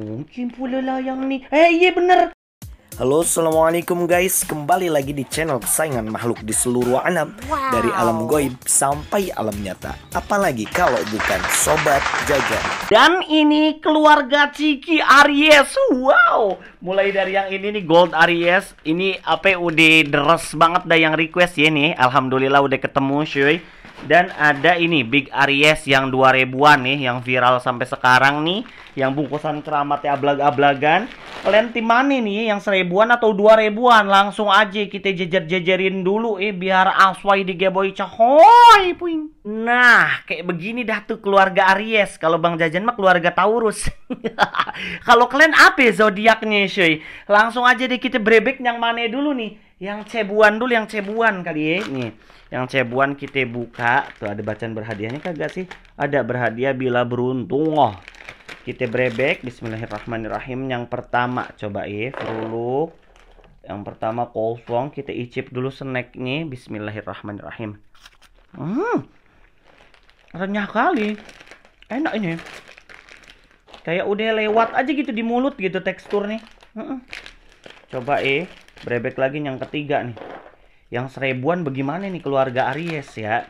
Mungkin pula lah yang ni. Eh, iya bener. Halo, assalamualaikum guys. Kembali lagi di channel kesayangan makhluk di seluruh alam, dari alam goib sampai alam nyata. Apalagi kalau bukan sobat jajan. Dan ini keluarga Ciki Aries. Wow. Mulai dari yang ini nih Gold Aries. Ini apa udah deres banget dah yang request ya nih. Alhamdulillah udah ketemu cuy. Dan ada ini Big Aries yang 2000-an nih yang viral sampai sekarang nih yang bungkusan keramatnya ablag-ablagan. Kalian tim mana nih yang seribuan atau dua ribuan? Langsung aja kita jejer-jejerin dulu eh biar aswai digeboy cahoy puing. Nah, kayak begini dah tuh keluarga Aries. Kalau Bang Jajan mah keluarga Taurus. Kalau kalian apa zodiaknya, cuy? Langsung aja deh kita brebek yang mana dulu nih? Yang cebuan dulu, yang cebuan kali ya. Nih, yang cebuan kita buka. Tuh ada bacaan berhadiahnya kagak sih? Ada berhadiah bila beruntung. Oh. Kita brebek. Bismillahirrahmanirrahim. Yang pertama, coba ya, Fruluk. Yang pertama kosong. Kita icip dulu snacknya. Bismillahirrahmanirrahim. Hmm. Renyah kali. Enak ini. Kayak udah lewat aja gitu di mulut gitu teksturnya. Mm-mm. Coba eh, brebek lagi yang ketiga nih. Yang seribuan bagaimana nih keluarga Aries ya?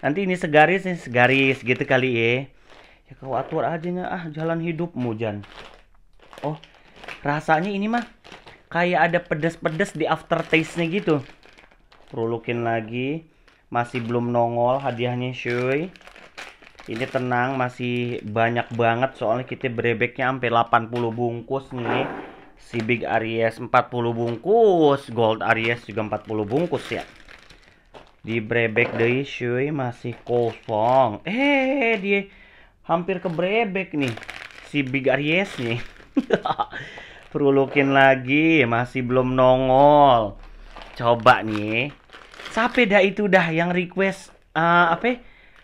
Nanti ini segaris nih segaris gitu kali ya. Ya kau atur aja nya ah jalan hidupmu Jan. Oh, rasanya ini mah kayak ada pedes-pedes di aftertaste-nya gitu. Rulukin lagi. Masih belum nongol hadiahnya cuy. Ini tenang masih banyak banget soalnya kita brebeknya sampai 80 bungkus nih. Si Big Aries 40 bungkus, Gold Aries juga 40 bungkus ya. Di brebek deh cuy masih kosong. Eh dia hampir ke brebek nih. Si Big Aries nih. Perulukin lagi masih belum nongol. Coba nih. Sampai dah itu dah yang request uh, apa? ya?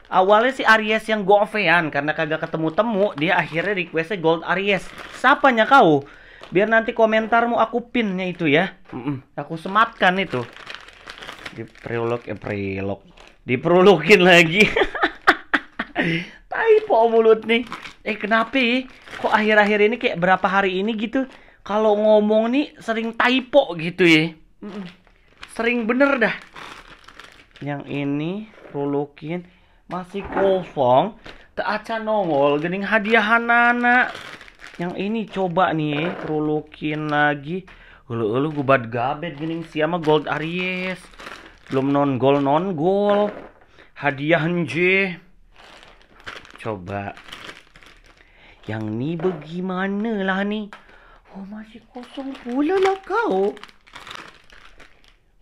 Awalnya si Aries yang govean karena kagak ketemu temu, dia akhirnya requestnya Gold Aries. Sapanya kau? Biar nanti komentarmu aku pinnya itu ya. Mm-mm, aku sematkan itu. Di prolog ya prolog. Diperulukin lagi. Typo mulut nih. Eh kenapa ya? Kok akhir-akhir ini kayak berapa hari ini gitu kalau ngomong nih sering typo gitu ya. Mm-mm. Sering bener dah. Yang ini rulukin masih kosong tak aca nongol gening hadiah anak yang ini coba nih rulukin lagi ulu ulu gubat gabet gening siapa gold aries belum non gol non gol hadiah nje coba yang ini bagaimana lah nih oh masih kosong pula lah kau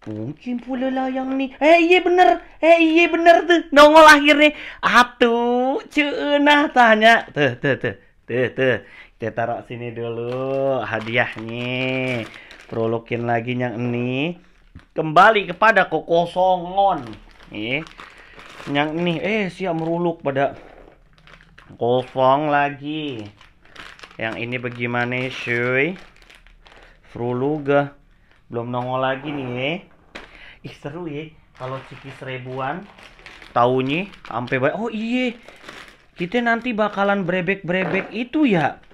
Mungkin pula lah yang ni. Eh, iya bener. Eh, iya bener tuh. Nongol akhirnya. Atuh, cenah tanya. Tuh, tuh, tuh. Tuh, tuh. Kita taruh sini dulu hadiahnya. Prolokin lagi yang ini. Kembali kepada kekosongan. Nih. Yang ini, eh siap meruluk pada kosong lagi. Yang ini bagaimana, cuy? Fruluga. Belum nongol lagi nih. Ih seru ya kalau ciki seribuan taunya sampai. Oh iya. Kita nanti bakalan brebek-brebek itu ya.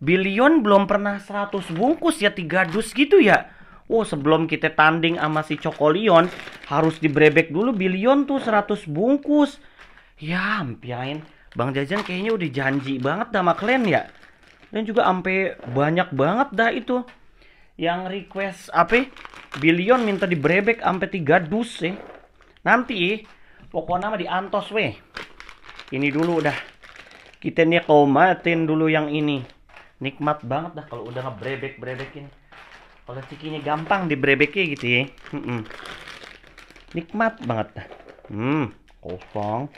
Billion belum pernah 100 bungkus ya tiga dus gitu ya. Oh sebelum kita tanding sama si Cokolion harus dibrebek dulu Billion tuh 100 bungkus. Ya ampiain. Bang Jajan kayaknya udah janji banget sama kalian ya. Dan juga sampai banyak banget dah itu yang request apa Billion minta dibrebek sampai tiga dus eh. Nanti pokoknya mah diantos weh. Ini dulu udah. Kita nih komatin dulu yang ini. Nikmat banget dah kalau udah ngebrebek-brebekin. Kalau cikinya gampang dibrebeknya gitu ya. Mm-mm. Nikmat banget dah. Hmm, kosong.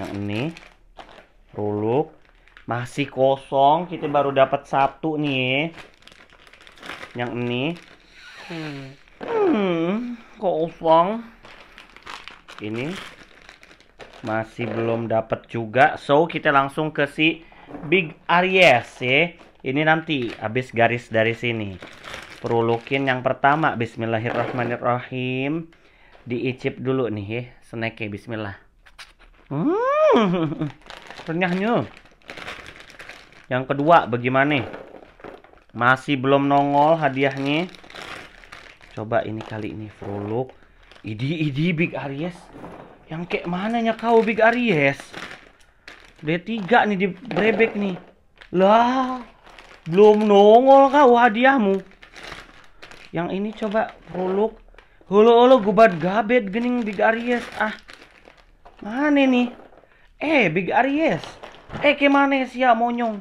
Yang ini ruluk masih kosong. Kita baru dapat satu nih. Yang ini Hmm, kosong. Ini masih belum dapat juga. So, kita langsung ke si Big Aries ya. Ini nanti habis garis dari sini. Perulukin yang pertama. Bismillahirrahmanirrahim. Diicip dulu nih ya. Snacknya bismillah. Hmm, renyahnya. Yang kedua bagaimana? Masih belum nongol hadiahnya. Coba ini kali ini Froluk. Idi idi Big Aries. Yang kayak mananya kau Big Aries? D3 nih di brebek nih. Lah, belum nongol kau hadiahmu. Yang ini coba Froluk. Halo halo gubat gabet gening Big Aries. Ah. Mana nih? Eh, Big Aries. Eh, ke mana sih ya monyong?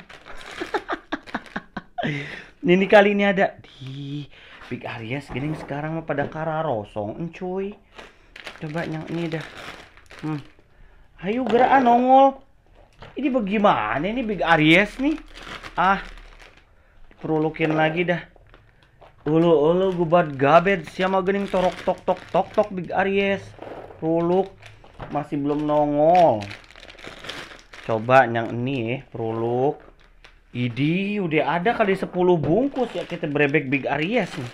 ini kali ini ada di Big Aries gini sekarang mah pada kararosong encuy. Coba yang ini dah. Hmm. Ayo gerak nongol. Ini bagaimana ini Big Aries nih? Ah. Perulukin lagi dah. Ulu ulu gubat gabet siapa gening torok tok tok tok tok Big Aries. Ruluk masih belum nongol. Coba yang ini ya, Ruluk. Idi udah ada kali 10 bungkus ya kita brebek Big Aries nih.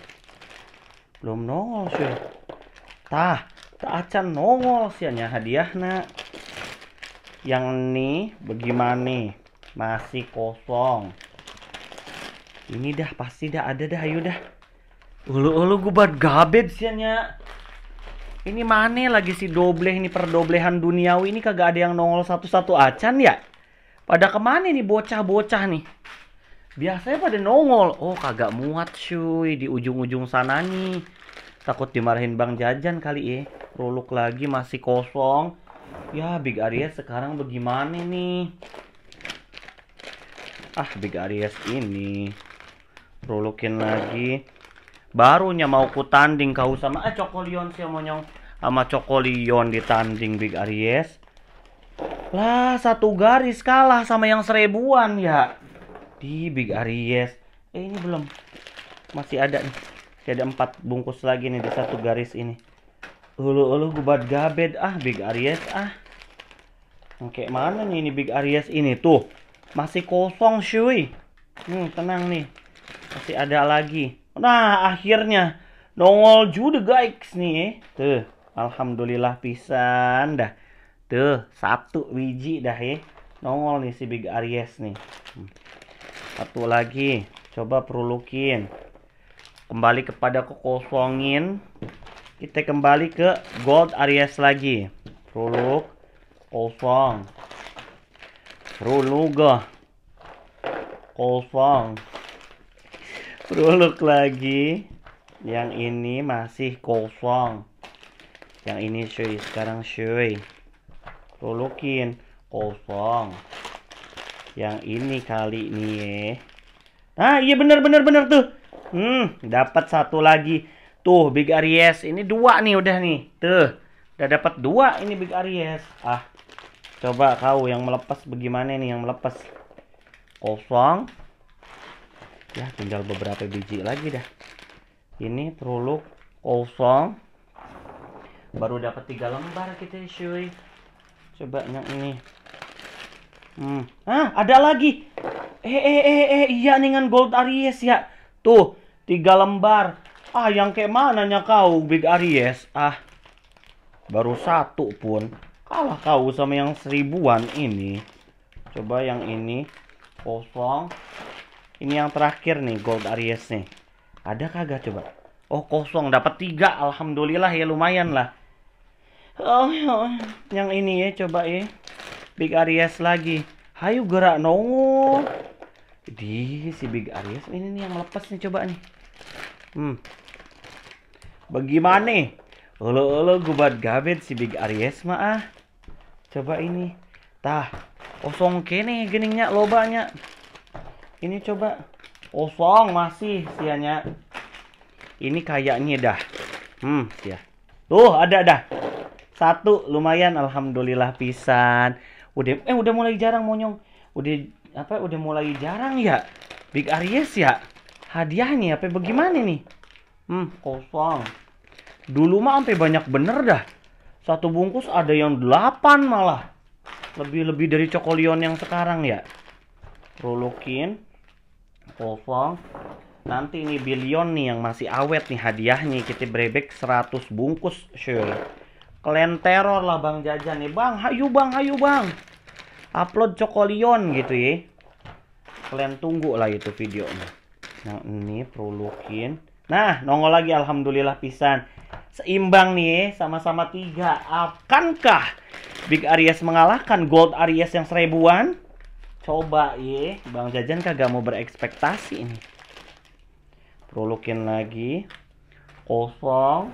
Belum nongol sih. Tah, tak acan nongol sih hadiah nak. Yang nih bagaimana? Masih kosong. Ini dah pasti dah ada dah ayo dah. Ulu ulu gubat gabet sih Ini mana lagi si doble ini perdoblehan duniawi ini kagak ada yang nongol satu-satu acan ya? Pada ke mana nih bocah-bocah nih? Biasanya pada nongol. Oh kagak muat cuy di ujung-ujung sana nih. Takut dimarahin Bang Jajan kali ya. Roluk lagi masih kosong. Ya Big Aries sekarang bagaimana nih? Ah Big Aries ini. Rolukin lagi. Barunya mau ku tanding kau sama eh Cokolion sih monyong sama Cokolion ditanding Big Aries. Lah, satu garis kalah sama yang seribuan ya. Di Big Aries. Eh, ini belum. Masih ada nih. Ada empat bungkus lagi nih di satu garis ini. Ulu-ulu gubat gabet. Ah, Big Aries. Ah. Oke, mana nih ini Big Aries ini? Tuh. Masih kosong, cuy. Hmm, tenang nih. Masih ada lagi. Nah, akhirnya. Nongol juga guys nih. Tuh. Alhamdulillah pisan dah. Tuh, satu biji dah ya. Nongol nih si Big Aries nih. Hmm. Satu lagi. Coba perulukin. Kembali kepada kekosongin. Kita kembali ke Gold Aries lagi. Peruluk. Kosong. Peruluk. Kosong. Peruluk lagi. Yang ini masih kosong. Yang ini cuy. Sekarang cuy lulukin kosong yang ini kali nih ya ah iya bener bener bener tuh hmm dapat satu lagi tuh Big Aries ini dua nih udah nih tuh udah dapat dua ini Big Aries ah coba kau yang melepas bagaimana nih yang melepas kosong ya tinggal beberapa biji lagi dah ini teruluk kosong baru dapat tiga lembar kita cuy Coba yang ini. Hmm. Ah, ada lagi. Eh, eh, eh, eh, iya dengan Gold Aries ya. Tuh, tiga lembar. Ah, yang kayak mananya kau, Big Aries? Ah, baru satu pun. Kalah kau sama yang seribuan ini. Coba yang ini. Kosong. Ini yang terakhir nih, Gold Aries nih. Ada kagak coba? Oh, kosong. Dapat tiga. Alhamdulillah ya, lumayan lah. Oh, yang ini ya coba ya. Big Aries lagi. Hayu gerak nongol. Di si Big Aries ini nih yang lepas nih coba nih. Hmm. Bagaimana? Olo olo gubat gabet si Big Aries mah ah. Coba ini. Tah, kosong kene geningnya lobanya. Ini coba. Kosong masih sianya. Ini kayaknya dah. Hmm, ya. Tuh, ada dah. Satu lumayan alhamdulillah pisan. Udah eh udah mulai jarang monyong. Udah apa udah mulai jarang ya. Big Aries ya. Hadiahnya apa bagaimana nih? Hmm, kosong. Dulu mah sampai banyak bener dah. Satu bungkus ada yang delapan malah. Lebih-lebih dari cokolion yang sekarang ya. Rolokin. Kosong. Nanti ini billion nih yang masih awet nih hadiahnya. Kita brebek 100 bungkus, sure. Kalian teror lah Bang Jajan nih. Bang, hayu Bang, hayu Bang. Upload Cokolion gitu ya. kalian tunggu lah itu videonya nah ini perlukin nah nongol lagi alhamdulillah pisan. Seimbang nih sama-sama tiga. Akankah Big Aries mengalahkan Gold Aries yang seribuan? Coba ya Bang Jajan kagak mau berekspektasi ini. Perlukin lagi. Kosong.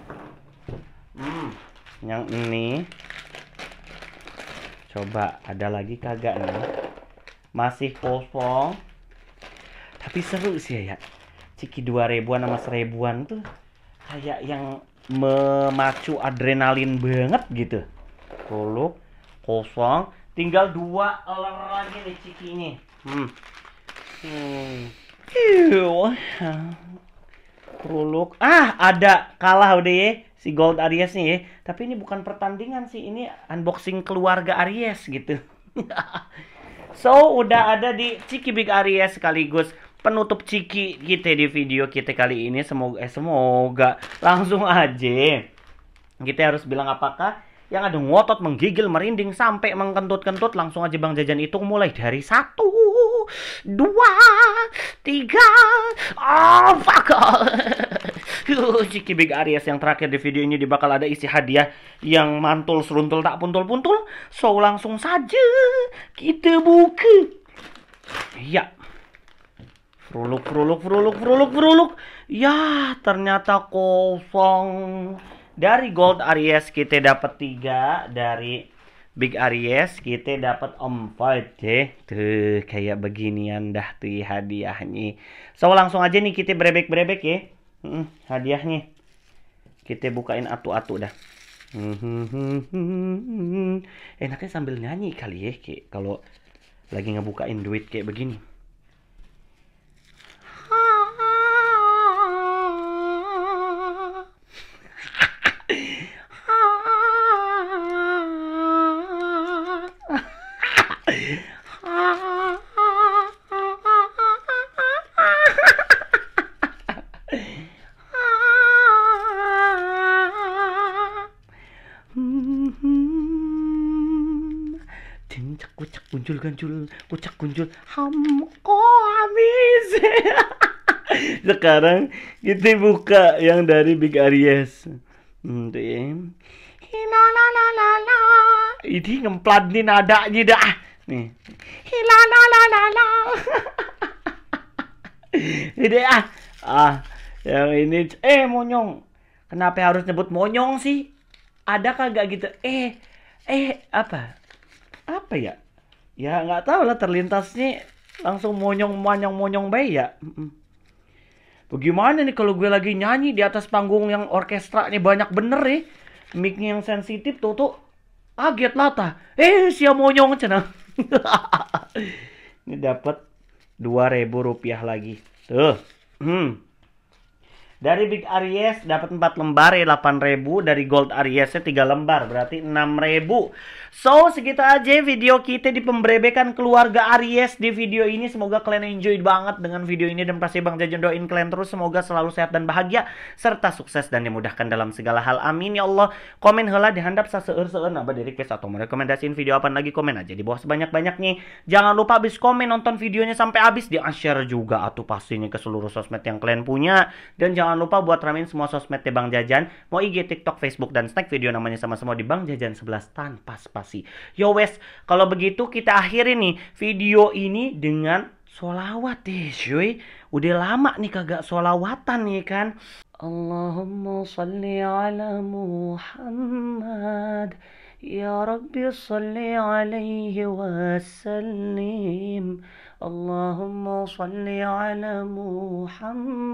Hmm, yang ini. Coba ada lagi kagak nih? Masih kosong. Tapi seru sih ya ciki dua ribuan sama seribuan tuh kayak yang memacu adrenalin banget gitu Kolok kosong tinggal dua eler lagi nih ciki ini hmm. hmm. Prolog. Ah, ada kalah udah ya si Gold Aries nih ya. Tapi ini bukan pertandingan sih, ini unboxing keluarga Aries gitu. so, udah ada di Ciki Big Aries sekaligus penutup Ciki kita di video kita kali ini. Semoga eh, semoga langsung aja. Kita harus bilang apakah yang ada ngotot menggigil merinding sampai mengkentut-kentut. Langsung aja Bang Jajan itu mulai dari satu dua tiga. Oh fuck Ciki Big Aries yang terakhir di video ini bakal ada isi hadiah yang mantul seruntul tak puntul-puntul. So langsung saja kita buka. Ya fruluk fruluk fruluk fruluk fruluk ya ternyata kosong. Dari Gold Aries kita dapat tiga. Dari Big Aries kita dapat empat. Deh tuh kayak beginian dah tuh hadiahnya. So langsung aja nih kita brebek brebek ya. Hmm, hadiahnya. Kita bukain atu-atu dah. Enaknya sambil nyanyi kali ya kalau lagi ngebukain duit kayak begini kucak kuncul kuncul kucak kuncul hamko habis sekarang kita buka yang dari Big Aries. Hmm, tuh ya hilalalala ini ngemplat nih nadanya dah. Nih hilalalala ini ah ah yang ini. Eh monyong. Kenapa harus nyebut monyong sih? Ada kagak gitu? Eh eh apa apa ya? Ya nggak tahu lah terlintasnya langsung monyong monyong monyong bayi ya. Bagaimana nih kalau gue lagi nyanyi di atas panggung yang orkestra nih banyak bener ya micnya yang sensitif tuh tuh. Kaget lata eh siapa monyong cina. Ini dapat dua ribu rupiah lagi. Tuh. Hmm dari Big Aries dapat 4 lembar ya 8000 dari Gold Ariesnya 3 lembar berarti 6000. So segitu aja video kita di pemberebekan keluarga Aries di video ini. Semoga kalian enjoy banget dengan video ini dan pasti Bang Jajan doain kalian terus semoga selalu sehat dan bahagia serta sukses dan dimudahkan dalam segala hal. Amin ya Allah. Komen heula dihandap saseur-seur apa dari request atau mau rekomendasiin video apa lagi komen aja di bawah sebanyak-banyaknya. Jangan lupa habis komen nonton videonya sampai habis di share juga atau pastinya ke seluruh sosmed yang kalian punya dan jangan Jangan lupa buat ramein semua sosmednya Bang Jajan. Mau IG, TikTok, Facebook, dan snack video namanya sama-sama di Bang Jajan 11 tanpa spasi. Yo wes, kalau begitu kita akhiri nih video ini dengan solawat deh cuy. Udah lama nih kagak solawatan nih kan. Allahumma salli ala Muhammad. Ya Rabbi salli alaihi wasallim. Allahumma salli ala Muhammad.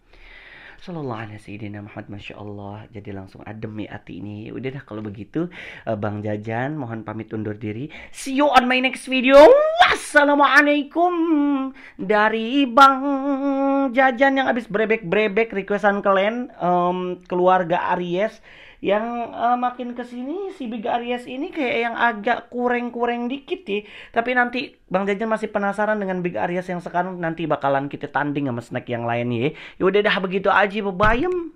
Sallallahu alaihi Sayyidina Muhammad Masya Allah. Jadi langsung adem ya hati ini. Udah dah kalau begitu eh, Bang Jajan mohon pamit undur diri. See you on my next video. Assalamualaikum dari Bang Jajan yang habis brebek-brebek requestan kalian um, keluarga Aries yang uh, makin ke sini si Big Aries ini kayak yang agak kurang-kurang dikit ya tapi nanti Bang Jajan masih penasaran dengan Big Aries yang sekarang nanti bakalan kita tanding sama snack yang lain ya yaudah dah begitu aja bebayem